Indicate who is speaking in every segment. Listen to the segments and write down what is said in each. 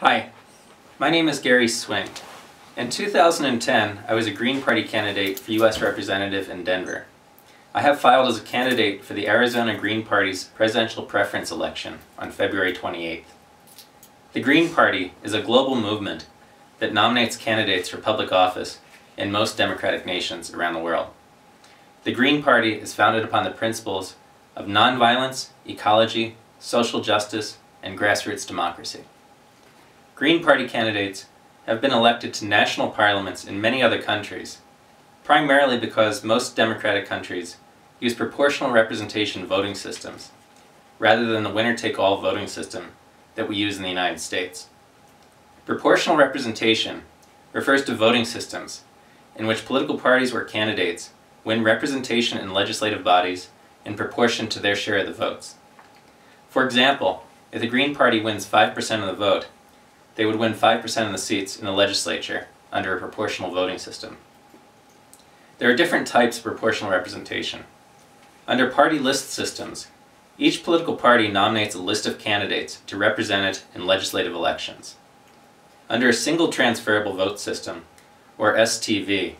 Speaker 1: Hi, my name is Gary Swing. In 2010, I was a Green Party candidate for U.S. Representative in Denver. I have filed as a candidate for the Arizona Green Party's presidential preference election on February 28th. The Green Party is a global movement that nominates candidates for public office in most democratic nations around the world. The Green Party is founded upon the principles of nonviolence, ecology, social justice, and grassroots democracy. Green Party candidates have been elected to national parliaments in many other countries, primarily because most democratic countries use proportional representation voting systems, rather than the winner-take-all voting system that we use in the United States. Proportional representation refers to voting systems in which political parties or candidates win representation in legislative bodies in proportion to their share of the votes. For example, if the Green Party wins 5% of the vote, they would win 5% of the seats in the legislature under a proportional voting system. There are different types of proportional representation. Under party list systems, each political party nominates a list of candidates to represent it in legislative elections. Under a single transferable vote system, or STV,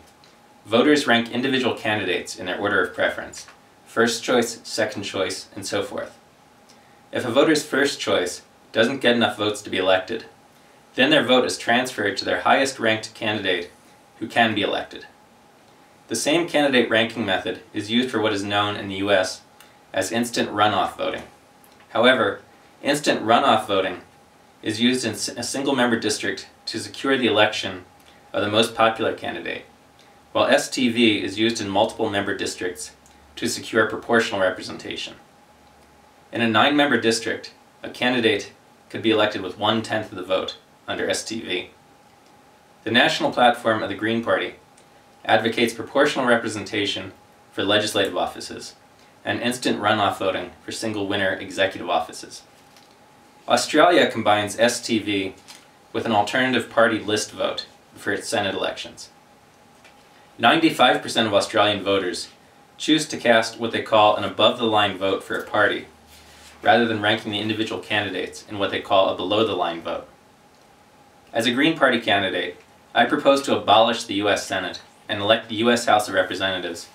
Speaker 1: voters rank individual candidates in their order of preference, first choice, second choice, and so forth. If a voter's first choice doesn't get enough votes to be elected, then their vote is transferred to their highest ranked candidate who can be elected. The same candidate ranking method is used for what is known in the US as instant runoff voting. However, instant runoff voting is used in a single member district to secure the election of the most popular candidate, while STV is used in multiple member districts to secure proportional representation. In a nine member district, a candidate could be elected with one tenth of the vote under STV. The national platform of the Green Party advocates proportional representation for legislative offices and instant runoff voting for single winner executive offices. Australia combines STV with an alternative party list vote for its Senate elections. 95% of Australian voters choose to cast what they call an above-the-line vote for a party, rather than ranking the individual candidates in what they call a below-the-line vote. As a Green Party candidate, I propose to abolish the U.S. Senate and elect the U.S. House of Representatives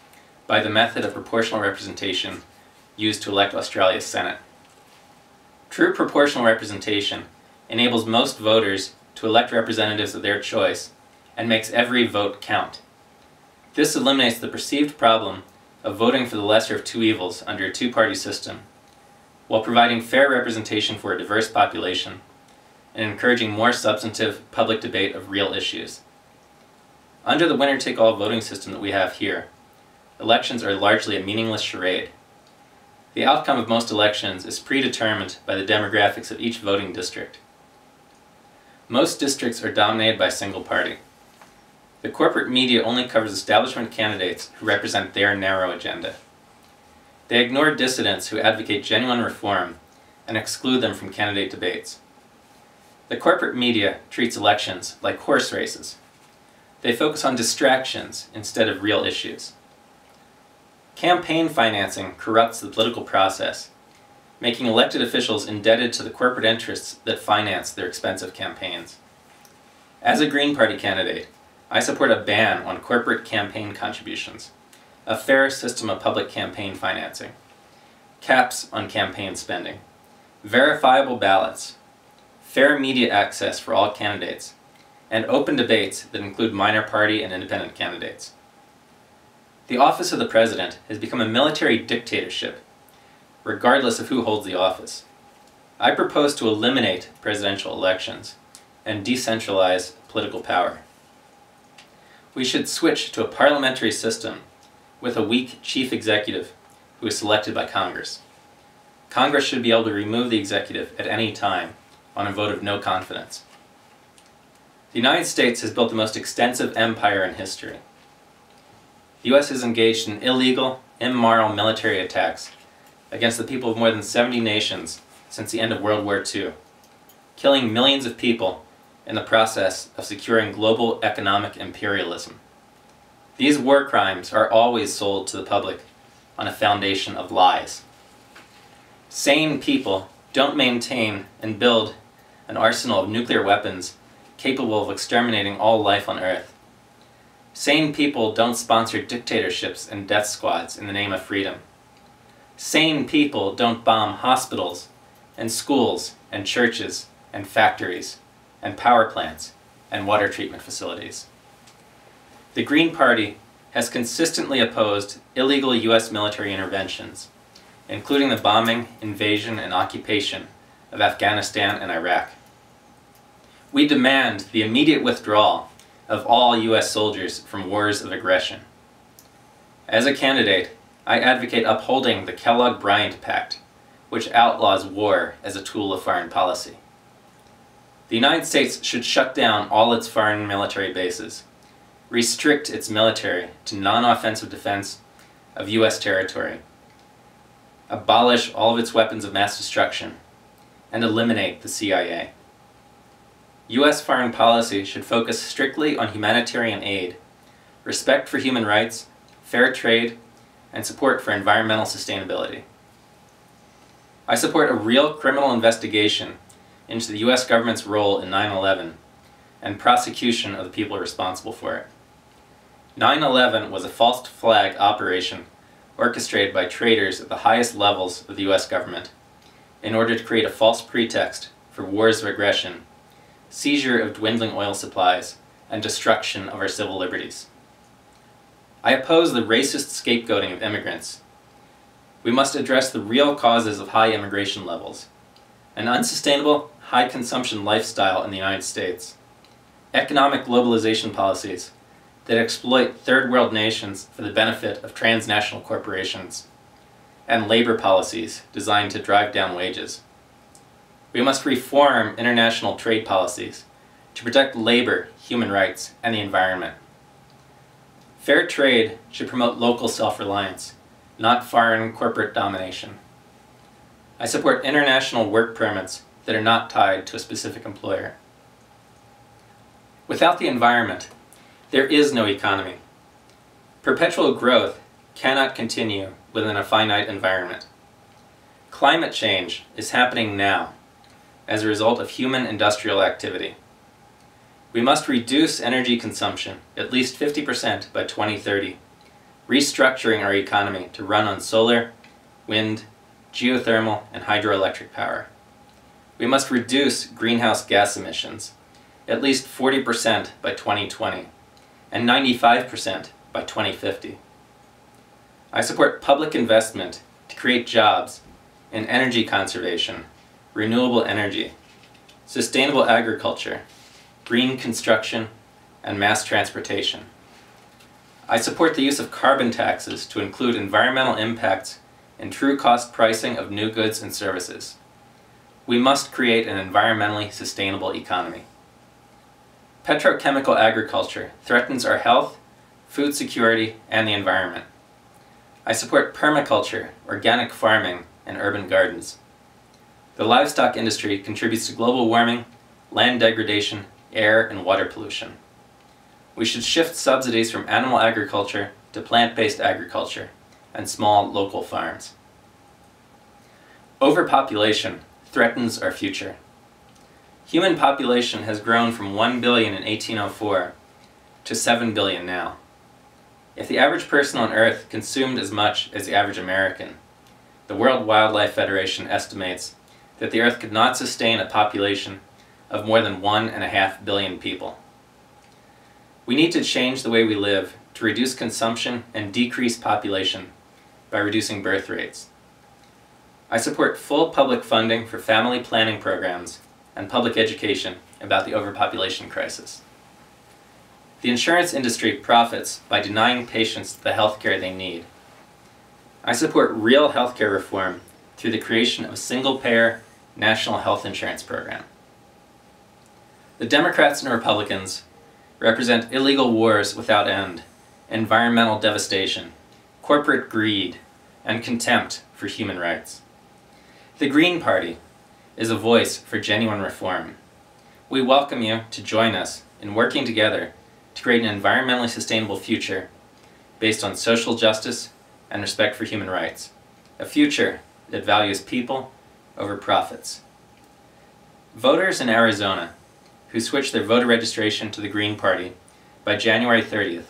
Speaker 1: by the method of proportional representation used to elect Australia's Senate. True proportional representation enables most voters to elect representatives of their choice and makes every vote count. This eliminates the perceived problem of voting for the lesser of two evils under a two-party system, while providing fair representation for a diverse population and encouraging more substantive public debate of real issues. Under the winner-take-all voting system that we have here, elections are largely a meaningless charade. The outcome of most elections is predetermined by the demographics of each voting district. Most districts are dominated by single party. The corporate media only covers establishment candidates who represent their narrow agenda. They ignore dissidents who advocate genuine reform and exclude them from candidate debates. The corporate media treats elections like horse races. They focus on distractions instead of real issues. Campaign financing corrupts the political process, making elected officials indebted to the corporate interests that finance their expensive campaigns. As a Green Party candidate, I support a ban on corporate campaign contributions, a fair system of public campaign financing, caps on campaign spending, verifiable ballots, fair media access for all candidates, and open debates that include minor party and independent candidates. The office of the president has become a military dictatorship, regardless of who holds the office. I propose to eliminate presidential elections and decentralize political power. We should switch to a parliamentary system with a weak chief executive who is selected by Congress. Congress should be able to remove the executive at any time on a vote of no confidence. The United States has built the most extensive empire in history. The U.S. has engaged in illegal, immoral military attacks against the people of more than 70 nations since the end of World War II, killing millions of people in the process of securing global economic imperialism. These war crimes are always sold to the public on a foundation of lies. Sane people don't maintain and build an arsenal of nuclear weapons capable of exterminating all life on Earth. Sane people don't sponsor dictatorships and death squads in the name of freedom. Sane people don't bomb hospitals and schools and churches and factories and power plants and water treatment facilities. The Green Party has consistently opposed illegal U.S. military interventions, including the bombing, invasion, and occupation of Afghanistan and Iraq. We demand the immediate withdrawal of all U.S. soldiers from wars of aggression. As a candidate, I advocate upholding the Kellogg-Briand Pact, which outlaws war as a tool of foreign policy. The United States should shut down all its foreign military bases, restrict its military to non-offensive defense of U.S. territory, abolish all of its weapons of mass destruction, and eliminate the CIA. U.S. foreign policy should focus strictly on humanitarian aid, respect for human rights, fair trade, and support for environmental sustainability. I support a real criminal investigation into the U.S. government's role in 9-11 and prosecution of the people responsible for it. 9-11 was a false flag operation orchestrated by traitors at the highest levels of the U.S. government in order to create a false pretext for wars of aggression, seizure of dwindling oil supplies, and destruction of our civil liberties. I oppose the racist scapegoating of immigrants. We must address the real causes of high immigration levels. An unsustainable, high consumption lifestyle in the United States. Economic globalization policies that exploit third world nations for the benefit of transnational corporations, and labor policies designed to drive down wages. We must reform international trade policies to protect labor, human rights, and the environment. Fair trade should promote local self-reliance, not foreign corporate domination. I support international work permits that are not tied to a specific employer. Without the environment, there is no economy. Perpetual growth cannot continue within a finite environment. Climate change is happening now as a result of human industrial activity. We must reduce energy consumption at least 50% by 2030, restructuring our economy to run on solar, wind, geothermal, and hydroelectric power. We must reduce greenhouse gas emissions at least 40% by 2020 and 95% by 2050. I support public investment to create jobs in energy conservation, renewable energy, sustainable agriculture, green construction, and mass transportation. I support the use of carbon taxes to include environmental impacts in true cost pricing of new goods and services. We must create an environmentally sustainable economy. Petrochemical agriculture threatens our health, food security, and the environment. I support permaculture, organic farming, and urban gardens. The livestock industry contributes to global warming, land degradation, air and water pollution. We should shift subsidies from animal agriculture to plant-based agriculture and small local farms. Overpopulation threatens our future. Human population has grown from 1 billion in 1804 to 7 billion now. If the average person on Earth consumed as much as the average American, the World Wildlife Federation estimates that the Earth could not sustain a population of more than one and a half billion people. We need to change the way we live to reduce consumption and decrease population by reducing birth rates. I support full public funding for family planning programs and public education about the overpopulation crisis. The insurance industry profits by denying patients the health care they need. I support real healthcare reform through the creation of a single-payer national health insurance program. The Democrats and Republicans represent illegal wars without end, environmental devastation, corporate greed, and contempt for human rights. The Green Party is a voice for genuine reform. We welcome you to join us in working together to create an environmentally sustainable future based on social justice and respect for human rights. A future that values people over profits. Voters in Arizona who switch their voter registration to the Green Party by January 30th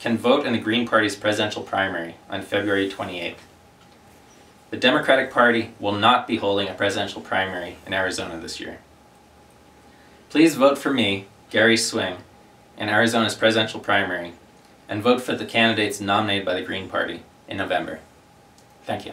Speaker 1: can vote in the Green Party's presidential primary on February 28th. The Democratic Party will not be holding a presidential primary in Arizona this year. Please vote for me, Gary Swing, in Arizona's presidential primary, and vote for the candidates nominated by the Green Party in November. Thank you.